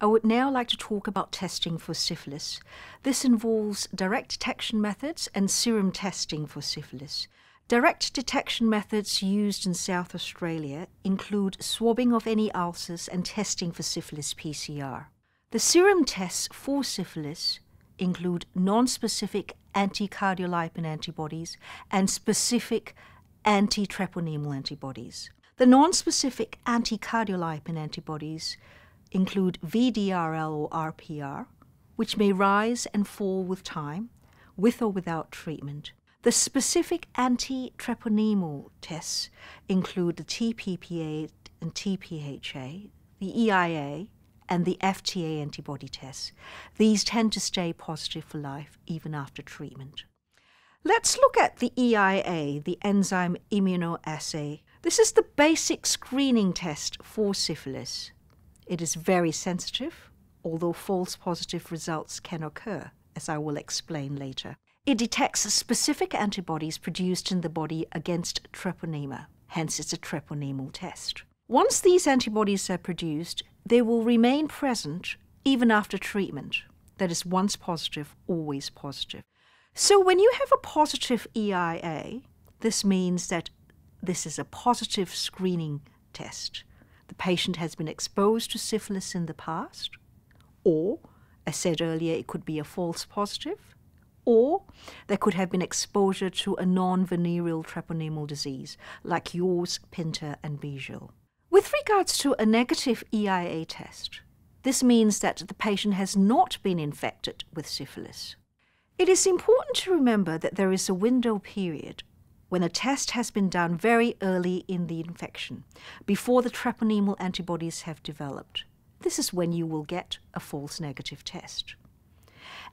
I would now like to talk about testing for syphilis. This involves direct detection methods and serum testing for syphilis. Direct detection methods used in South Australia include swabbing of any ulcers and testing for syphilis PCR. The serum tests for syphilis include non-specific anti-cardiolipin antibodies and specific anti-treponemal antibodies. The non-specific anti-cardiolipin antibodies include VDRL or RPR, which may rise and fall with time, with or without treatment. The specific anti-treponemal tests include the TPPA and TPHA, the EIA, and the FTA antibody tests. These tend to stay positive for life even after treatment. Let's look at the EIA, the enzyme immunoassay. This is the basic screening test for syphilis. It is very sensitive, although false positive results can occur, as I will explain later. It detects specific antibodies produced in the body against treponema, hence, it's a treponemal test. Once these antibodies are produced, they will remain present even after treatment. That is, once positive, always positive. So, when you have a positive EIA, this means that this is a positive screening test the patient has been exposed to syphilis in the past, or, as said earlier, it could be a false positive, or there could have been exposure to a non venereal treponemal disease like yaws, pinta, and bejel. With regards to a negative EIA test, this means that the patient has not been infected with syphilis. It is important to remember that there is a window period when a test has been done very early in the infection, before the treponemal antibodies have developed. This is when you will get a false negative test.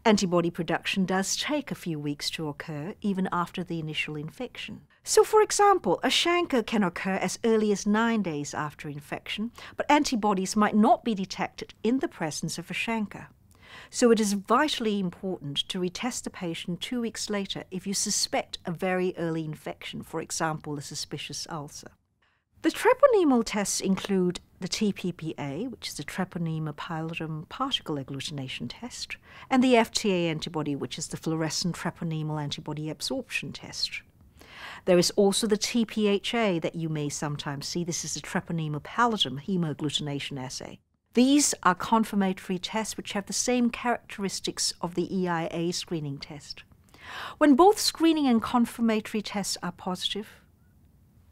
Antibody production does take a few weeks to occur, even after the initial infection. So, for example, a chancre can occur as early as nine days after infection, but antibodies might not be detected in the presence of a chancre. So it is vitally important to retest the patient two weeks later if you suspect a very early infection, for example, a suspicious ulcer. The treponemal tests include the TPPA, which is the treponema pallidum particle agglutination test, and the FTA antibody, which is the fluorescent treponemal antibody absorption test. There is also the TPHA that you may sometimes see. This is the treponema pallidum hemagglutination assay. These are confirmatory tests which have the same characteristics of the EIA screening test. When both screening and confirmatory tests are positive,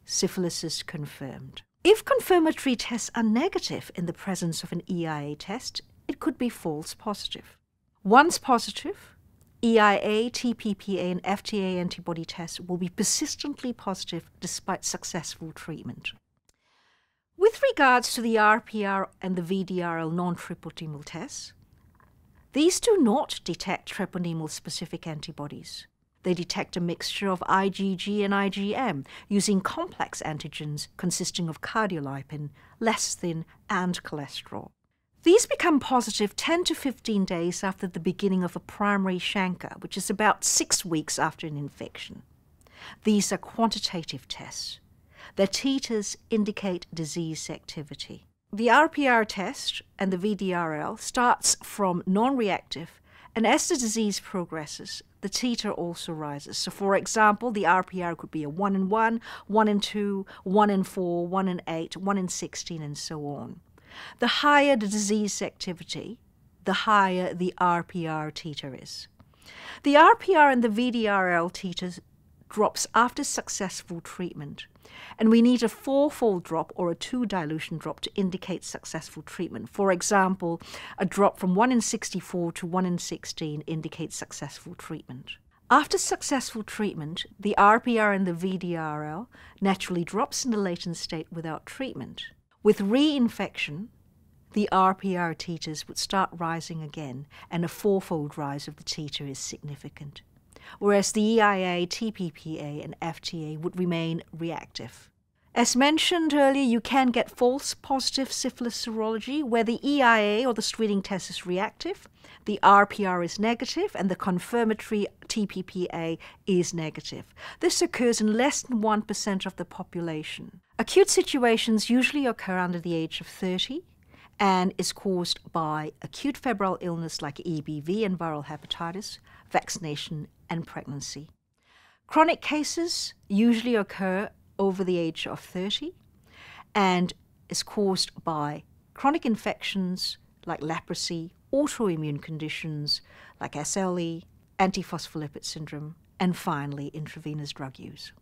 syphilis is confirmed. If confirmatory tests are negative in the presence of an EIA test, it could be false positive. Once positive, EIA, TPPA, and FTA antibody tests will be persistently positive despite successful treatment. With regards to the RPR and the VDRL non-treponemal tests, these do not detect treponemal specific antibodies. They detect a mixture of IgG and IgM using complex antigens consisting of cardiolipin, lecithin, and cholesterol. These become positive 10 to 15 days after the beginning of a primary chancre, which is about six weeks after an infection. These are quantitative tests. Their titers indicate disease activity. The RPR test and the VDRL starts from non-reactive and as the disease progresses, the titer also rises. So, for example, the RPR could be a 1 in 1, 1 in 2, 1 in 4, 1 in 8, 1 in 16, and so on. The higher the disease activity, the higher the RPR titer is. The RPR and the VDRL titers drops after successful treatment and we need a fourfold drop or a two dilution drop to indicate successful treatment. For example, a drop from 1 in 64 to 1 in 16 indicates successful treatment. After successful treatment, the RPR and the VDRL naturally drops in the latent state without treatment. With reinfection, the RPR titers would start rising again, and a fourfold rise of the titer is significant whereas the EIA, TPPA, and FTA would remain reactive. As mentioned earlier, you can get false positive syphilis serology where the EIA or the screening test is reactive, the RPR is negative, and the confirmatory TPPA is negative. This occurs in less than 1% of the population. Acute situations usually occur under the age of 30 and is caused by acute febrile illness like EBV and viral hepatitis, vaccination, and pregnancy. Chronic cases usually occur over the age of 30 and is caused by chronic infections like leprosy, autoimmune conditions like SLE, antiphospholipid syndrome, and finally intravenous drug use.